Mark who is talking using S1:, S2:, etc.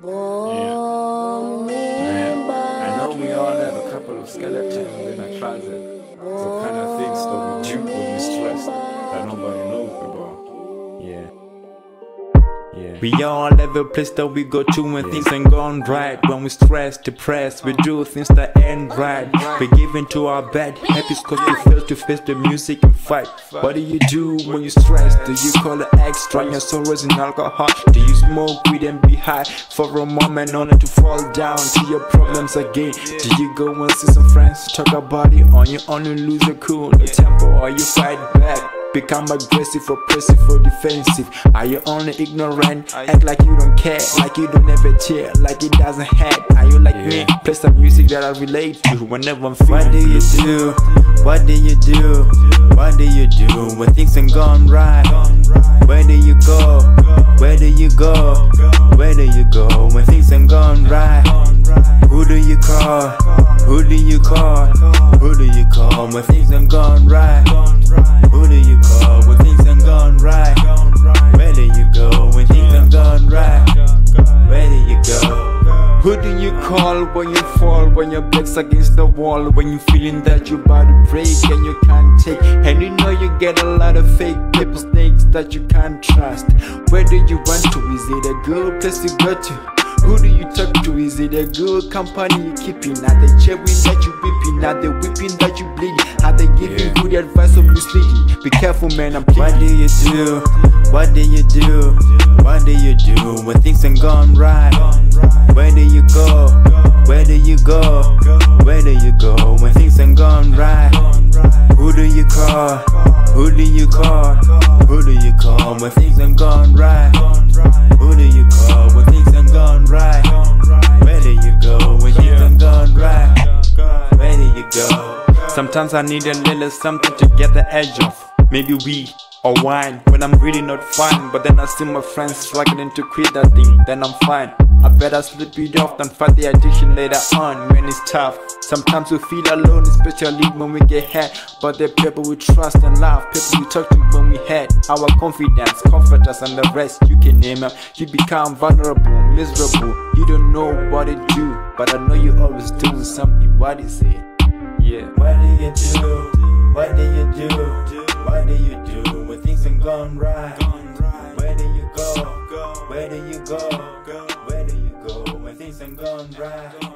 S1: Man, I know we all have a couple of skeletons in our closet. So kind of things that we do when we stressed that nobody knows about. Yeah. Yeah.
S2: We all have a place that we go to when things ain't gone right. When we stressed, depressed, we do things that end right. We give into our bad habits cause we fail to face the music and fight. What do you do when you stress? Do you call it extra your sorrows in alcohol? Do you smoke weed and be high for a moment only to fall down to your problems again? Do you go and see some friends, talk about it on your own and lose your cool, no temper, or you fight back? Become aggressive, oppressive, or defensive. Are you only ignorant? Act like you don't care, like you don't ever cheer, like it doesn't hurt. Are you like me? Play some music that I relate to whenever I'm feeling
S3: What do you do? What do you do? What do you do when things ain't gone right? Where do you go? Where do you go? Where do you go when things ain't gone right? Who do you call? Who do you call? Who do you call when things ain't gone right? Who do you call when things ain't gone right? Where do you go when things gone right? Where do you go?
S2: Who do you call when you fall? When your back's against the wall? When you're feeling that you're about to break and you can't take? And you know you get a lot of fake people snakes that you can't trust. Where do you run to? Is it a good place to go to? Who do you talk to? Is it a good company you keeping? Are they cheering that you weeping? Are they weeping that you bleeding? Are they giving
S1: Yeah.
S2: good advice or misleading? Be careful, man. I'm
S3: What do you do? What do you do? What do you do when things ain't gone right? Where do you go? Where do you go? Where do you go when things ain't gone right? Who do you call? Who do you call?
S2: Sometimes I need a little something to get the edge off. Maybe weed or wine when I'm really not fine. But then I see my friends struggling to quit that thing, then I'm fine. I better slip it off than fight the addiction later on when it's tough. Sometimes we feel alone, especially when we get hurt. But the people we trust and love, people we talk to when we had our confidence, comfort us, and the rest you can name it. You become vulnerable, miserable. You don't know what to do, but I know you're always doing something. What is it? Yeah.
S3: What do you do? What do you do? What do you do when things ain't gone right? Where do you go? Where do you go? Where do you go when things ain't gone right?